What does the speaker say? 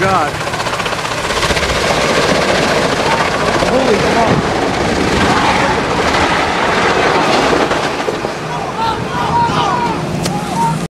God.